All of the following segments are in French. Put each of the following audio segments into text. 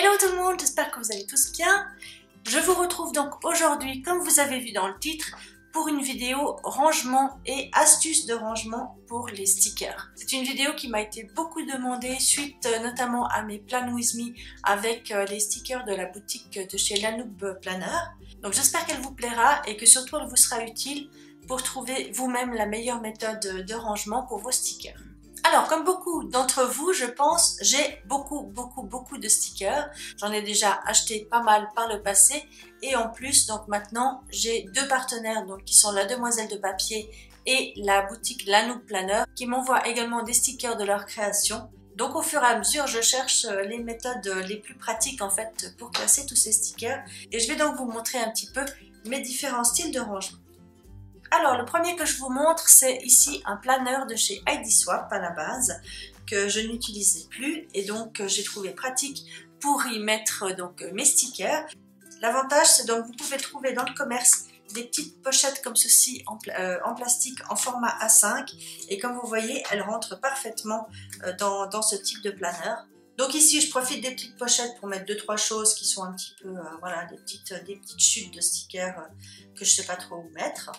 Hello tout le monde, j'espère que vous allez tous bien. Je vous retrouve donc aujourd'hui, comme vous avez vu dans le titre, pour une vidéo rangement et astuces de rangement pour les stickers. C'est une vidéo qui m'a été beaucoup demandée suite euh, notamment à mes Plan With Me avec euh, les stickers de la boutique de chez Lanoub Planner. Donc j'espère qu'elle vous plaira et que surtout elle vous sera utile pour trouver vous-même la meilleure méthode de rangement pour vos stickers. Alors, comme beaucoup d'entre vous, je pense, j'ai beaucoup, beaucoup, beaucoup de stickers. J'en ai déjà acheté pas mal par le passé. Et en plus, donc maintenant, j'ai deux partenaires donc, qui sont la Demoiselle de Papier et la boutique Lanouk Planner qui m'envoient également des stickers de leur création. Donc au fur et à mesure, je cherche euh, les méthodes les plus pratiques en fait pour classer tous ces stickers. Et je vais donc vous montrer un petit peu mes différents styles de rangement. Alors, le premier que je vous montre, c'est ici un planeur de chez ID Swap à la base que je n'utilisais plus et donc j'ai trouvé pratique pour y mettre donc mes stickers. L'avantage, c'est donc vous pouvez trouver dans le commerce des petites pochettes comme ceci en, euh, plastique en format A5 et comme vous voyez, elles rentrent parfaitement euh, dans, ce type de planeur. Donc ici, je profite des petites pochettes pour mettre deux trois choses qui sont un petit peu, euh, voilà, des petites, chutes de stickers que je sais pas trop où mettre.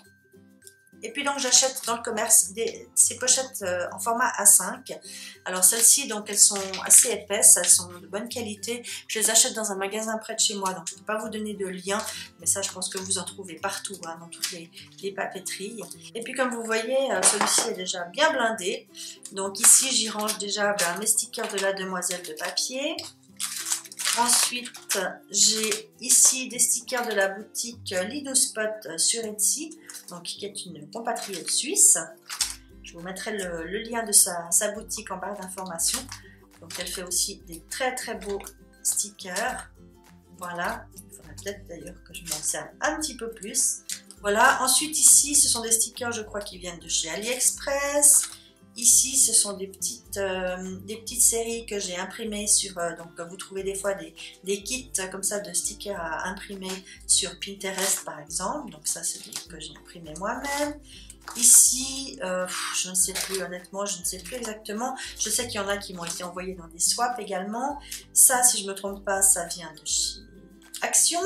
Et puis donc j'achète dans le commerce ces pochettes euh, en format A5. Alors celles-ci donc elles sont assez épaisses, elles sont de bonne qualité. Je les achète dans un magasin près de chez moi donc je ne peux pas vous donner de lien. Mais ça je pense que vous en trouvez partout hein, dans toutes les, les, papeteries. Et puis comme vous voyez euh, celui-ci est déjà bien blindé. Donc ici j'y range déjà ben, mes stickers de la demoiselle de papier. Ensuite, j'ai ici des stickers de la boutique Lido Spot sur Etsy, donc qui est une compatriote suisse. Je vous mettrai le, lien de sa, boutique en barre d'informations. Donc elle fait aussi des très très beaux stickers. Voilà, il faudrait peut-être d'ailleurs que je m'en serve un petit peu plus. Voilà, ensuite ici, ce sont des stickers, je crois, qui viennent de chez AliExpress. Ici, ce sont des petites, euh, des petites séries que j'ai imprimées sur... Euh, donc, vous trouvez des fois des, des, kits comme ça de stickers à imprimer sur Pinterest, par exemple. Donc, ça, c'est des que j'ai imprimé moi-même. Ici, euh, je ne sais plus, honnêtement, je ne sais plus exactement. Je sais qu'il y en a qui m'ont été envoyés dans des swaps également. Ça, si je ne me trompe pas, ça vient de chez Action.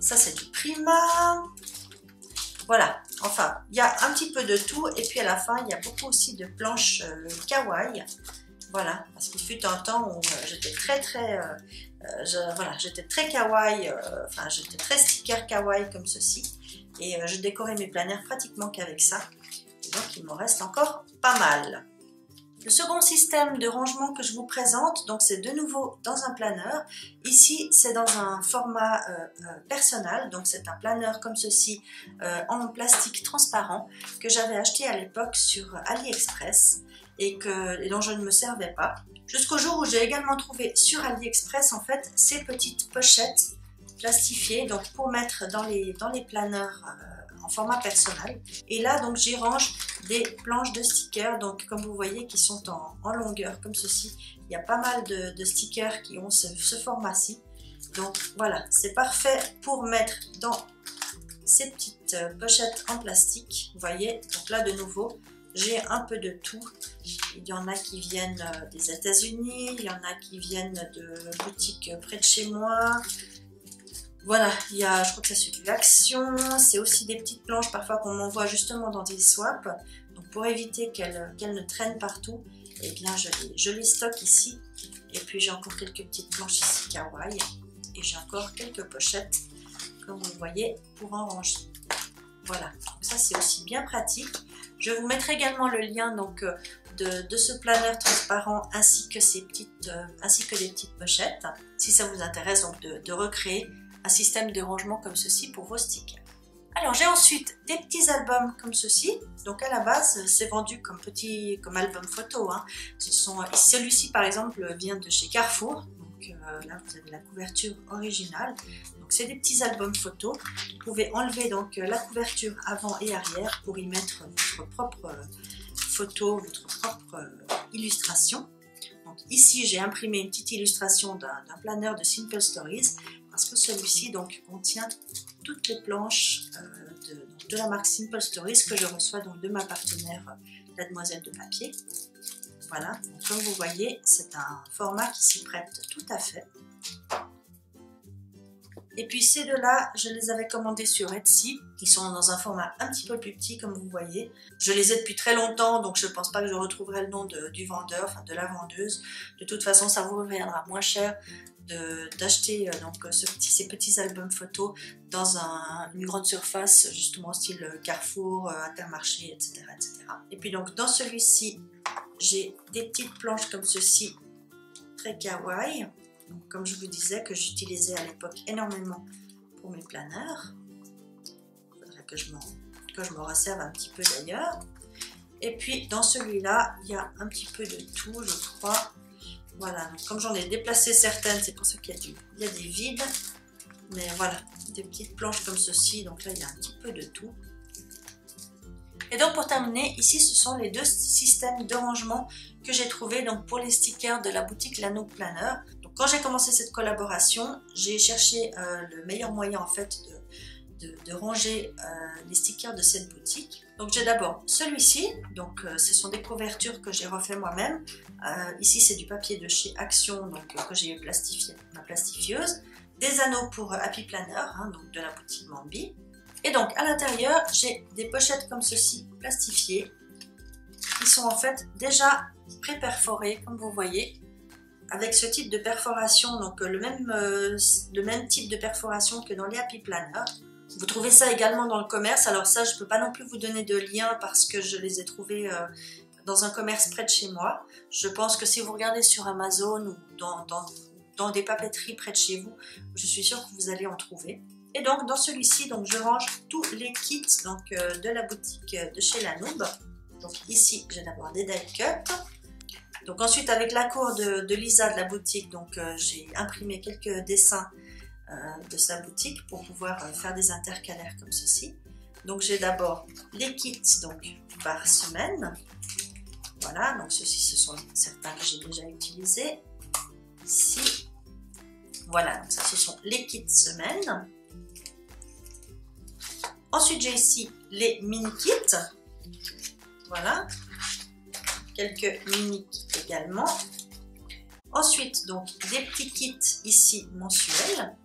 Ça, c'est du Prima. Voilà, enfin, il y a un petit peu de tout. Et puis à la fin, il y a beaucoup aussi de planches euh, kawaii. Voilà, parce qu'il fut un temps où euh, j'étais très très... Euh, voilà, j'étais très kawaii, enfin j'étais très sticker kawaii comme ceci. Et je décorais mes planaires pratiquement qu'avec ça. Donc il m'en reste encore pas mal. Le second système de rangement que je vous présente, donc c'est de nouveau dans un planeur. Ici, c'est dans un format euh, euh, personnel, donc c'est un planeur comme ceci euh, en plastique transparent que j'avais acheté à l'époque sur AliExpress et, que, et dont je ne me servais pas. Jusqu'au jour où j'ai également trouvé sur AliExpress en fait ces petites pochettes plastifiées donc pour mettre dans les, dans les planeurs format personnel. Et là, donc, j'y range des planches de stickers, donc comme vous voyez, qui sont en, longueur, comme ceci. Il y a pas mal de, stickers qui ont ce, format-ci. Donc voilà, c'est parfait pour mettre dans ces petites euh, pochettes en plastique. Vous voyez, donc là de nouveau, j'ai un peu de tout. Il y en a qui viennent euh, des États-Unis, il y en a qui viennent de boutiques près de chez moi, voilà, il y a, je crois que ça c'est du Action, c'est aussi des petites planches parfois qu'on m'envoie justement dans des swaps. Donc pour éviter qu'elles ne traînent partout, eh bien je les, je les stocke ici. Et puis j'ai encore quelques petites planches ici kawaii. Et j'ai encore quelques pochettes, comme vous voyez, pour en ranger. Voilà, ça c'est aussi bien pratique. Je vous mettrai également le lien euh, de, ce planeur transparent ainsi que ces petites, euh, petites pochettes, si ça vous intéresse de recréer un système de rangement comme ceci pour vos stickers. Alors j'ai ensuite des petits albums comme ceci. Donc à la base c'est vendu comme petit comme album photo. Hein. Celui-ci par exemple vient de chez Carrefour. Donc euh, là vous avez la couverture originale. Donc c'est des petits albums photos. Vous pouvez enlever donc la couverture avant et arrière pour y mettre votre propre photo, votre propre euh, illustration. Donc ici j'ai imprimé une petite illustration d'un planeur de Simple Stories parce que celui-ci donc contient toutes les planches euh, de, la marque Simple Stories que je reçois donc de ma partenaire la Demoiselle de Papier. Voilà, comme vous voyez, c'est un format qui s'y prête tout à fait. Et puis ces deux-là, je les avais commandés sur Etsy. Ils sont dans un format un petit peu plus petit, comme vous voyez. Je les ai depuis très longtemps, donc je ne pense pas que je retrouverai le nom du vendeur, enfin de la vendeuse. De toute façon, ça vous reviendra moins cher d'acheter euh, petit, ces petits albums photos dans une grande surface, justement style Carrefour, euh, Intermarché, etc., etc. Et puis donc dans celui-ci, j'ai des petites planches comme ceci, très kawaii comme je vous disais, que j'utilisais à l'époque énormément pour mes planeurs. Il faudrait que je m'en resserve un petit peu d'ailleurs. Et puis dans celui-là, il y a un petit peu de tout, je crois. Voilà, comme j'en ai déplacé certaines, c'est pour ça qu'il y, a des vides. Mais voilà, des petites planches comme ceci, donc là il y a un petit peu de tout. Et donc pour terminer, ici ce sont les deux systèmes de rangement que j'ai trouvé donc pour les stickers de la boutique Lano Planner. Quand j'ai commencé cette collaboration, j'ai cherché euh, le meilleur moyen en fait de, ranger euh, les stickers de cette boutique. Donc j'ai d'abord celui-ci, donc euh, ce sont des couvertures que j'ai refait moi-même. ici c'est du papier de chez Action, donc que j'ai plastifié ma plastifieuse. Des anneaux pour Happy Planner, hein, donc de la boutique Mambi. Et donc à l'intérieur, j'ai des pochettes comme ceci, plastifiées, qui sont en fait déjà pré-perforées, comme vous voyez avec ce type de perforation, donc euh, le même, euh, le même type de perforation que dans les Happy Planner. Vous trouvez ça également dans le commerce. Alors ça, je ne peux pas non plus vous donner de lien parce que je les ai trouvés euh, dans un commerce près de chez moi. Je pense que si vous regardez sur Amazon ou dans, dans, des papeteries près de chez vous, je suis sûre que vous allez en trouver. Et donc dans celui-ci, je range tous les kits donc, de la boutique de chez Lanoub. Donc ici, j'ai d'abord des die cups. Donc ensuite, avec l'accord de, de, Lisa de la boutique, donc euh, j'ai imprimé quelques dessins euh, de sa boutique pour pouvoir euh, faire des intercalaires comme ceci. Donc j'ai d'abord les kits donc par semaine. Voilà, donc ceci ce sont certains que j'ai déjà utilisés. Ici, voilà, donc ça ce sont les kits semaine. Ensuite j'ai ici les mini kits. Voilà, quelques mini kits Ensuite, donc, des petits kits ici mensuels.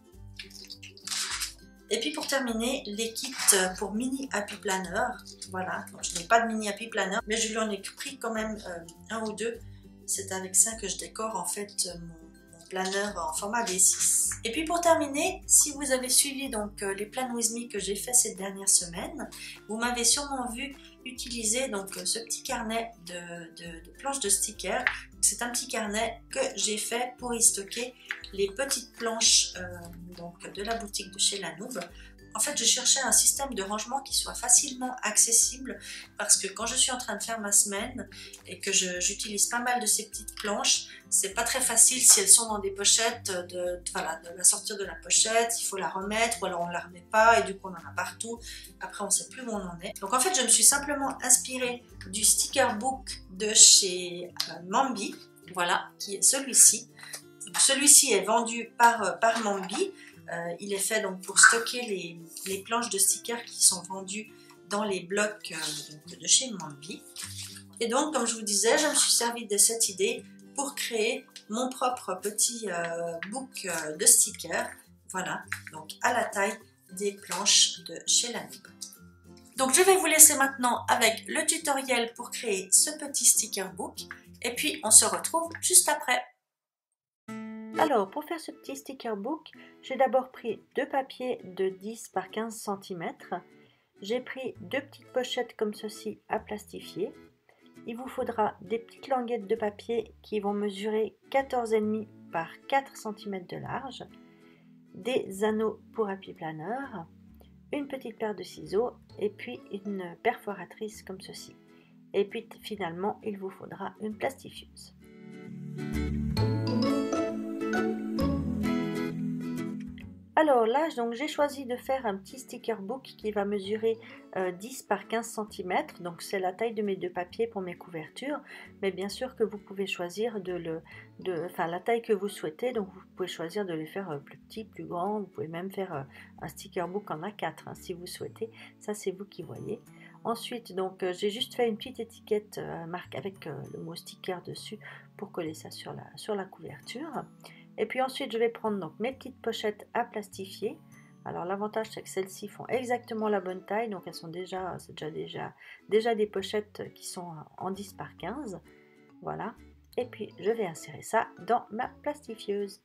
Et puis pour terminer, les kits pour mini Happy Planner. Voilà, donc je n'ai pas de mini Happy Planner, mais je lui en ai pris quand même euh, un ou deux. C'est avec ça que je décore en fait mon planeur en format B6. Et puis pour terminer, si vous avez suivi donc euh, les plans with me que j'ai fait ces dernières semaines, vous m'avez sûrement vu utiliser donc euh, ce petit carnet de, planches de stickers. C'est un petit carnet que j'ai fait pour y stocker les petites planches euh, de la boutique de chez Lanoub en fait, je cherchais un système de rangement qui soit facilement accessible parce que quand je suis en train de faire ma semaine et que j'utilise pas mal de ces petites planches, c'est pas très facile si elles sont dans des pochettes de, voilà, de la sortir de la pochette, il faut la remettre ou alors on la remet pas et du coup on en a partout. Après on sait plus où on en est. Donc en fait, je me suis simplement inspirée du sticker book de chez euh, Mambi, voilà, qui est celui-ci. Celui-ci est vendu par, euh, par Mambi. Euh, il est fait donc pour stocker les, planches de stickers qui sont vendues dans les blocs euh, de chez Mambi. Et donc, comme je vous disais, je me suis servi de cette idée pour créer mon propre petit euh, book de stickers. Voilà, donc à la taille des planches de chez Lanib. Donc je vais vous laisser maintenant avec le tutoriel pour créer ce petit sticker book et puis on se retrouve juste après. Alors, pour faire ce petit sticker book, j'ai d'abord pris deux papiers de 10 par 15 cm. J'ai pris deux petites pochettes comme ceci à plastifier. Il vous faudra des petites languettes de papier qui vont mesurer 14,5 par 4 cm de large, des anneaux pour appui planeur, une petite paire de ciseaux et puis une perforatrice comme ceci. Et puis finalement, il vous faudra une plastifieuse. Alors là, donc j'ai choisi de faire un petit sticker book qui va mesurer 10 euh, par 15 cm. Donc c'est la taille de mes deux papiers pour mes couvertures. Mais bien sûr que vous pouvez choisir de le, de, enfin la taille que vous souhaitez. Donc vous pouvez choisir de les faire euh, plus petits, plus grands. Vous pouvez même faire euh, un sticker book en A4 hein, si vous souhaitez. Ça c'est vous qui voyez. Ensuite, donc j'ai juste fait une petite étiquette marque avec le mot sticker dessus pour coller ça sur la, sur la couverture. Et puis ensuite, je vais prendre donc mes petites pochettes à plastifier. Alors l'avantage c'est que celles-ci font exactement la bonne taille, donc elles sont déjà, c'est déjà, déjà, déjà des pochettes qui sont en 10 par 15. Voilà. Et puis je vais insérer ça dans ma plastifieuse.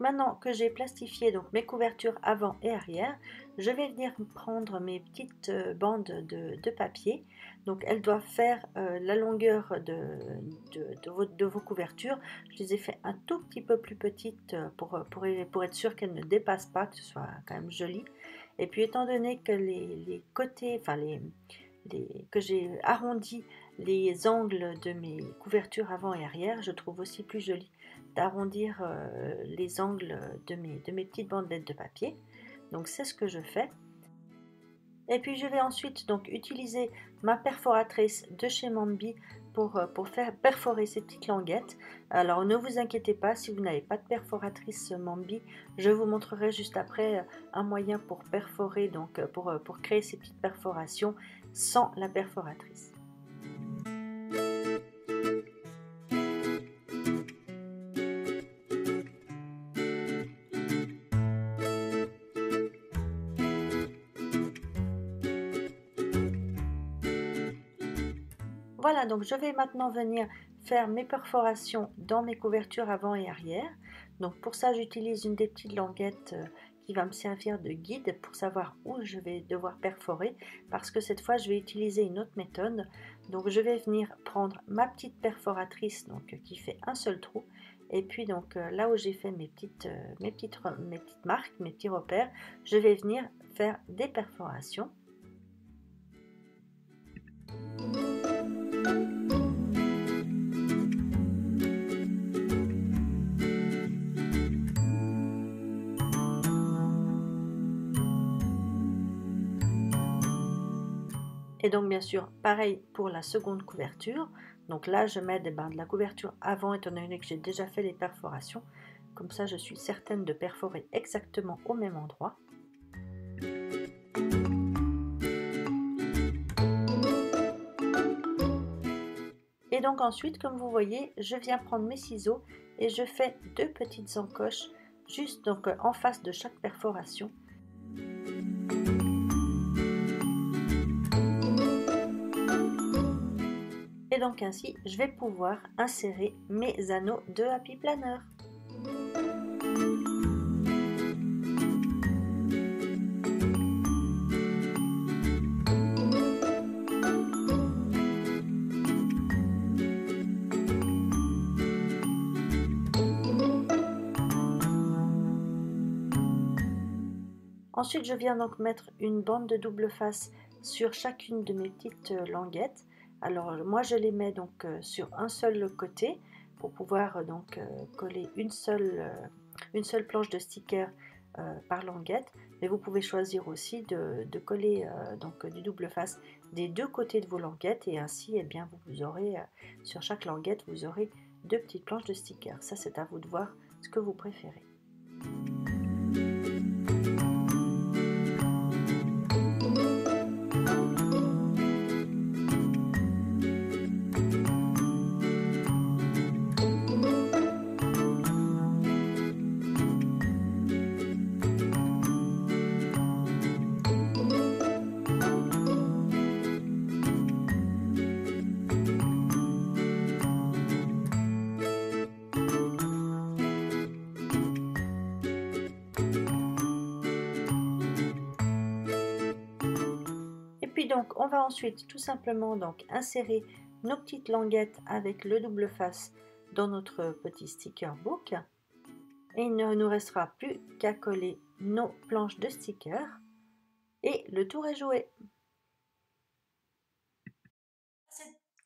Maintenant que j'ai plastifié donc mes couvertures avant et arrière, je vais venir prendre mes petites euh, bandes de, papier. Donc elles doivent faire euh, la longueur de, vos, couvertures. Je les ai fait un tout petit peu plus petites euh, pour, pour, être sûr qu'elles ne dépassent pas, que ce soit quand même joli. Et puis étant donné que les, côtés, enfin les, que j'ai arrondi les angles de mes couvertures avant et arrière, je trouve aussi plus joli d'arrondir euh, les angles de mes, petites bandelettes de papier. Donc c'est ce que je fais. Et puis je vais ensuite donc utiliser ma perforatrice de chez Mambi pour, euh, pour faire perforer ces petites languettes. Alors ne vous inquiétez pas si vous n'avez pas de perforatrice Mambi, je vous montrerai juste après euh, un moyen pour perforer, donc pour créer ces petites perforations sans la perforatrice. Donc je vais maintenant venir faire mes perforations dans mes couvertures avant et arrière. Donc pour ça, j'utilise une des petites languettes euh, qui va me servir de guide pour savoir où je vais devoir perforer parce que cette fois, je vais utiliser une autre méthode. Donc je vais venir prendre ma petite perforatrice donc, qui fait un seul trou et puis donc euh, là où j'ai fait mes petites, euh, mes, petites, mes petites marques, mes petits repères, je vais venir faire des perforations. Et donc bien sûr, pareil pour la seconde couverture. Donc là, je mets des de la couverture avant, étant donné que j'ai déjà fait les perforations. Comme ça, je suis certaine de perforer exactement au même endroit. Et donc ensuite, comme vous voyez, je viens prendre mes ciseaux et je fais deux petites encoches juste donc en face de chaque perforation. Et donc ainsi, je vais pouvoir insérer mes anneaux de Happy Planner. Ensuite, je viens donc mettre une bande de double face sur chacune de mes petites languettes alors moi je les mets donc euh, sur un seul côté pour pouvoir euh, donc euh, coller une seule, planche de sticker par languette. Mais vous pouvez choisir aussi de, coller donc du double face des deux côtés de vos languettes et ainsi eh bien vous aurez sur chaque languette vous aurez deux petites planches de sticker. Ça c'est à vous de voir ce que vous préférez. On va ensuite tout simplement donc insérer nos petites languettes avec le double face dans notre petit sticker book et il ne nous restera plus qu'à coller nos planches de stickers et le tour est joué.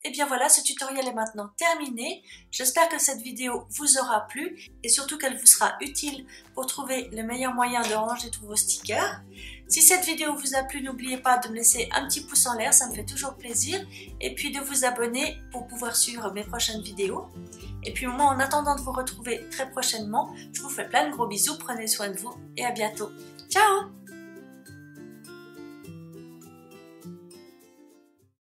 Et bien voilà, ce tutoriel est maintenant terminé. J'espère que cette vidéo vous aura plu et surtout qu'elle vous sera utile pour trouver le meilleur moyen de ranger tous vos stickers. Si cette vidéo vous a plu, n'oubliez pas de me laisser un petit pouce en l'air, ça me fait toujours plaisir. Et puis de vous abonner pour pouvoir suivre mes prochaines vidéos. Et puis moi, en attendant de vous retrouver très prochainement, je vous fais plein de gros bisous, prenez soin de vous et à bientôt. Ciao